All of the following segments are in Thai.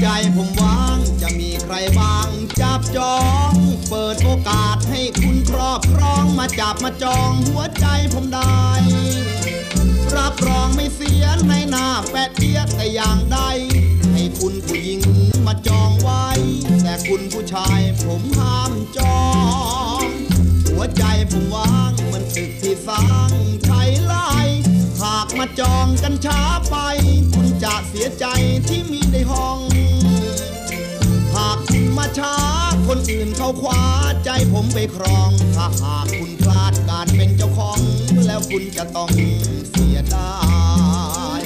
ใจผมว่าง จะมีใครบ้าง จับจอง เปิดโอกาสให้คุณครอบครองมาจับมาจองหัวใจผมได้ รับรองไม่เสียในหน้าแปดเทียแต่อย่างใด ให้คุณผู้หญิงมาจองไว้ แต่คุณผู้ชายผมห้ามจอง หัวใจผมว่างเหมันตึกที่สร้างใช้ไลหากมาจองกันช้าไป คุณจะเสียใจที่มี อื่นเขาคว้าใจผมไปครอง ถ้าหากคุณพลาดการเป็นเจ้าของ แล้วคุณจะต้องเสียดาย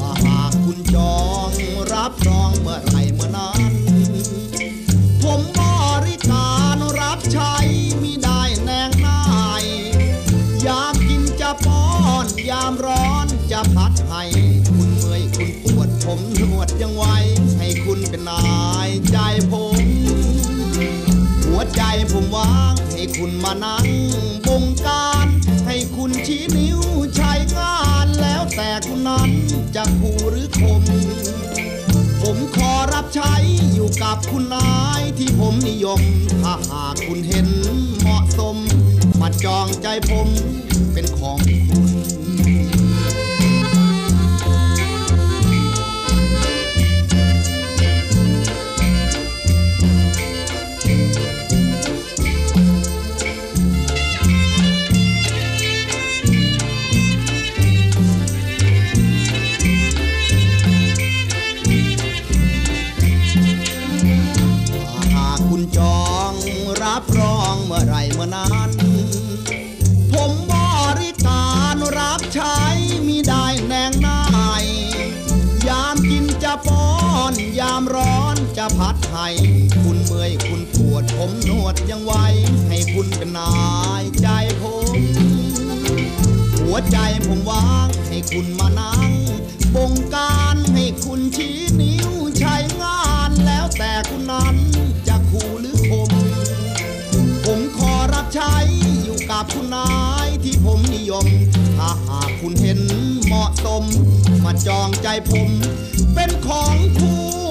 ถ้าหากคุณจองรับรองเมื่อไหรเมื่อนั้นผมบริการรับใช้มิได้แนงนายยามกินจะป้อนยามร้อนจะพัดให้ คุณเมื่อยคุณปวดผมนวดยังไวให้คุณเป็นนาย ผมวางให้คุณมานั่งบงการ ให้คุณชี้นิ้วใช้งานแล้วแต่คุณนั้นจะคู่หรือคม ผมขอรับใช้อยู่กับคุณนายที่ผมนิยม ถ้าหากคุณเห็นเหมาะสม มาจองใจผมเป็นของ รับรองเมื่อไรเมื่อนั้น ผมบริการรับใช้มีได้แนงนาย ยามกินจะป้อน ยามร้อนจะพัดให้ คุณเมื่อยคุณปวดผมนวดยังไวให้คุณเป็นนายใจผม หัวใจผมวางให้คุณมานั่งบงการให้คุณชี้ คุณนายที่ผมนิยม ถ้าหากคุณเห็นเหมาะสม มาจองใจผม เป็นของคุณ